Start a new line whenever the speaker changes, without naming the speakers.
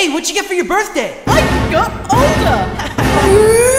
Hey, what'd you get for your birthday?
I got
Olga!